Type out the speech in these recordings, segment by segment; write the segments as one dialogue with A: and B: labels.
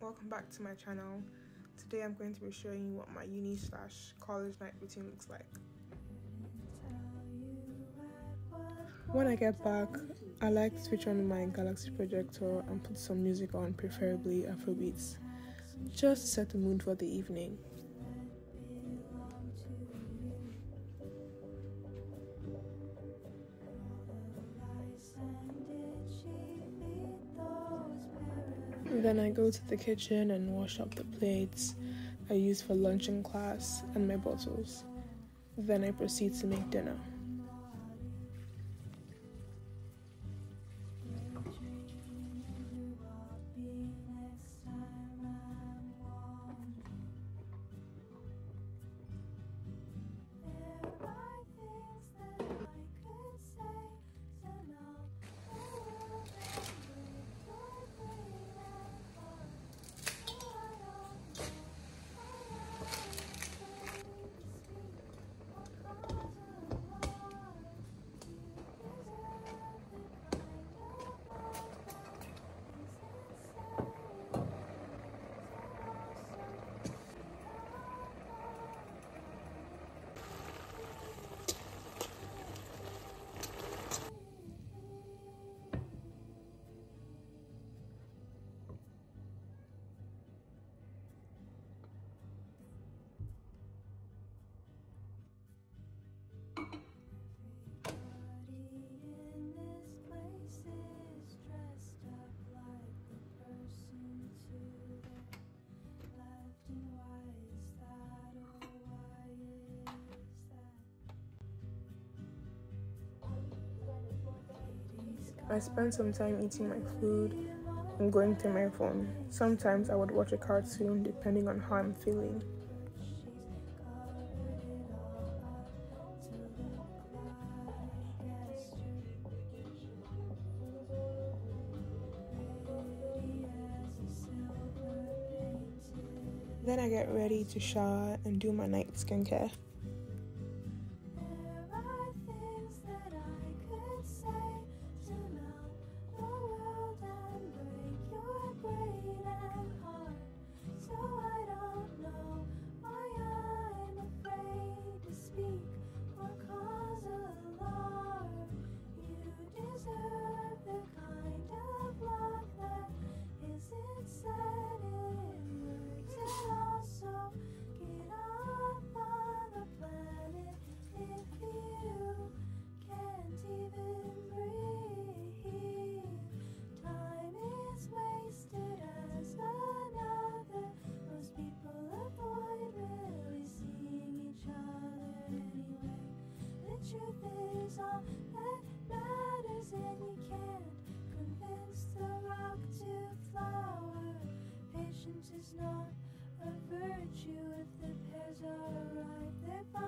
A: welcome back to my channel. Today i'm going to be showing you what my uni slash college night routine looks like. When i get back i like to switch on my galaxy projector and put some music on preferably afrobeats. Just to set the mood for the evening Then I go to the kitchen and wash up the plates I use for lunch in class and my bottles. Then I proceed to make dinner. I spend some time eating my food and going through my phone. Sometimes I would watch a cartoon depending on how I'm feeling. Then I get ready to shower and do my night skincare.
B: Is not a virtue if the pairs are right.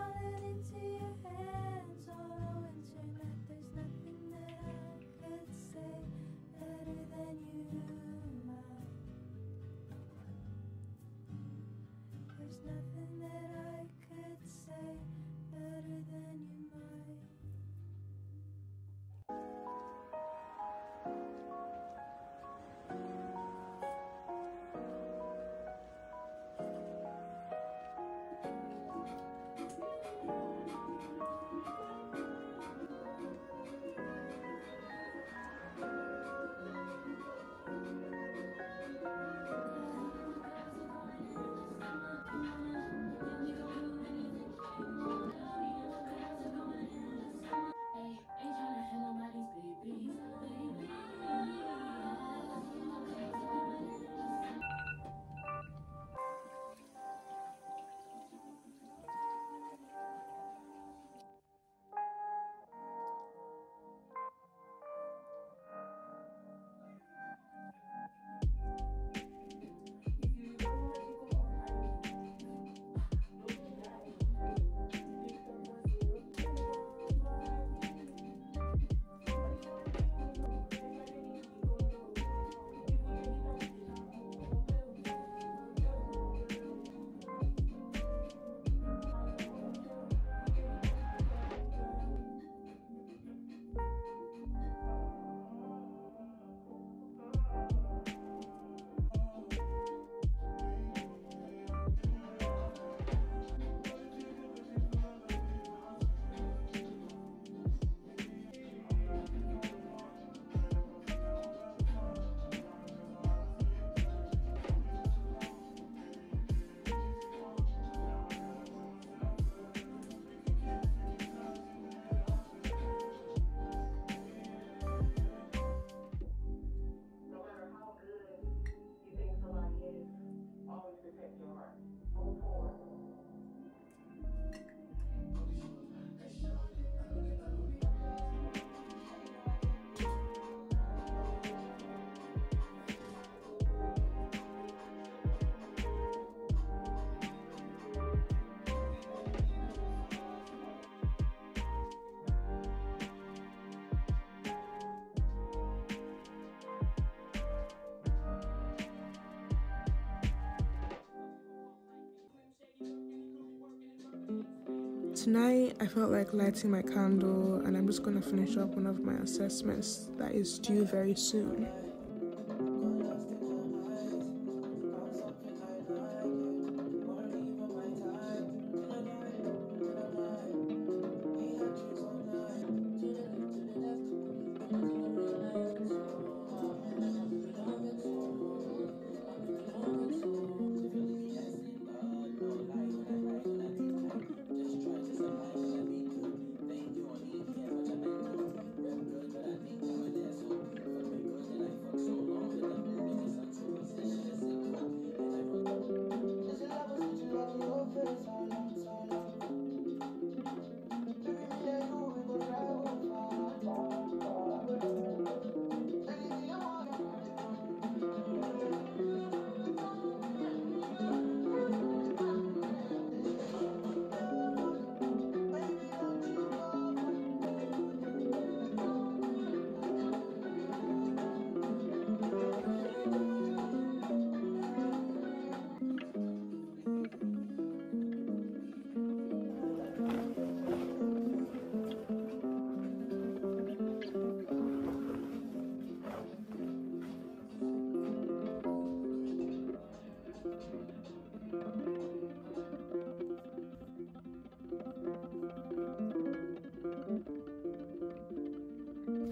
C: Tonight I felt like lighting my candle and I'm just gonna finish up one of my assessments that is due very soon.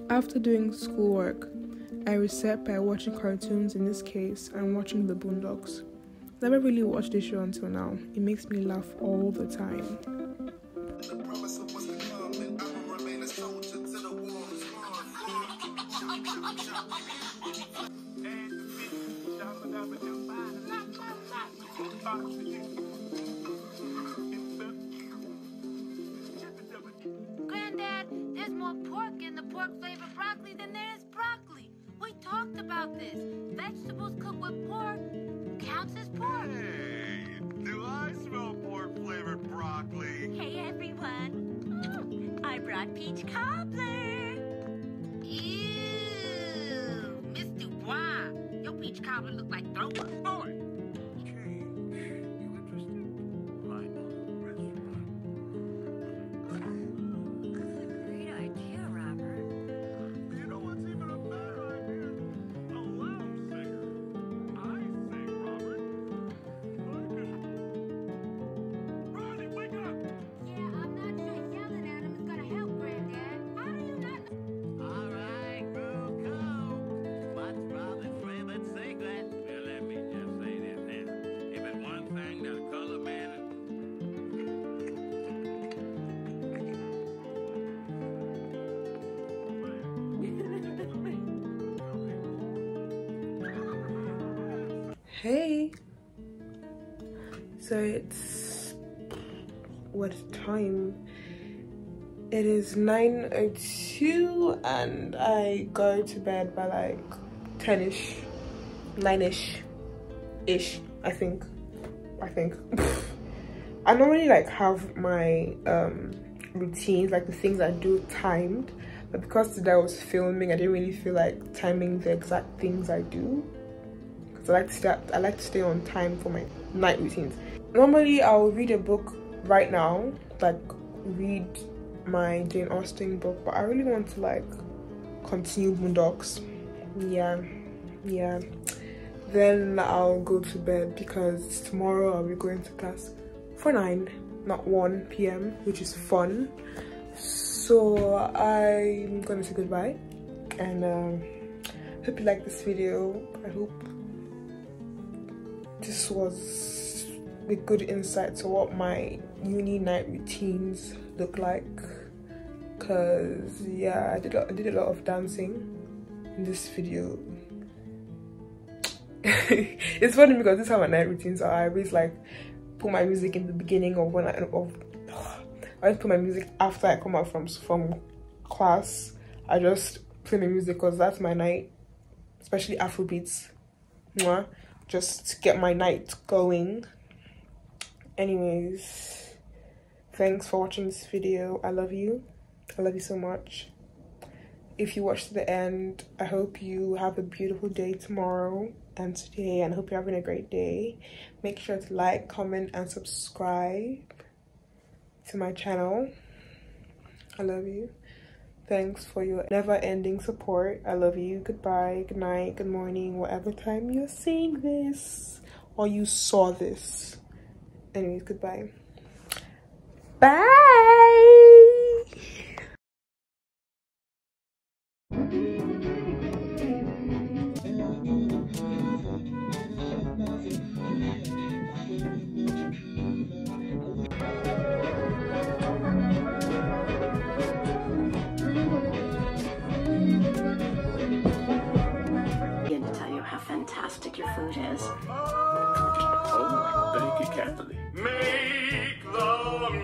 C: After doing schoolwork, I reset by watching cartoons. In this case, I'm watching The Boondocks. Never really watched this show until now. It makes me laugh all the time.
D: And
E: Granddad, there's more pork in the pork flavored broccoli than there is broccoli. We talked about this. Vegetables cooked with pork counts as pork.
D: Hey, do I smell pork flavored broccoli?
E: Hey everyone. Mm, I brought peach cobbler. Ew, Miss Dubois. Your peach cobbler look like throw pork.
C: Hey. So it's what time? It is 9:02 and I go to bed by like 10ish, 9ish ish, I think. I think. I normally like have my um routines, like the things I do timed, but because today I was filming, I didn't really feel like timing the exact things I do. I like to stay, I like to stay on time for my night routines. Normally, I'll read a book right now, like read my Jane Austen book, but I really want to like continue Boondocks. Yeah, yeah. Then I'll go to bed because tomorrow I'll be going to class for 9, not 1 p.m., which is fun. So I'm gonna say goodbye and um, hope you like this video. I hope this was a good insight to what my uni night routines look like. Because yeah I did, did a lot of dancing in this video. It's funny because this is how my night routines. Are I always like put my music in the beginning of when I of I always put my music after I come out from from class. I just play my music because that's my night especially Afrobeats. Mwah. Just to get my night going. Anyways thanks for watching this video. I love you. I love you so much. If you watched to the end i hope you have a beautiful day tomorrow and today and hope you're having a great day. Make sure to like comment and subscribe to my channel. I love you. Thanks for your never ending support. I love you. Goodbye, good night, good morning, whatever time you're seeing this or you saw this. Anyways, goodbye. Bye.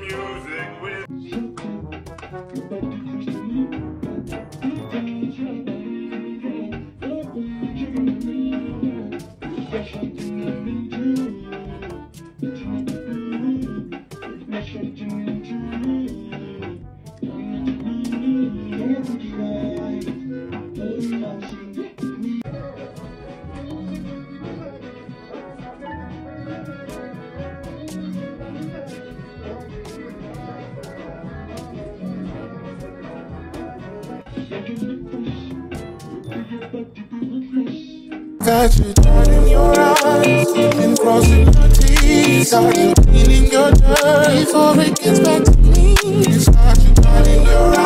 D: Music with.
F: Got you turning your eyes and crossing your T's. Are you cleaning your dirt before it gets back to me? Got you turning your eyes.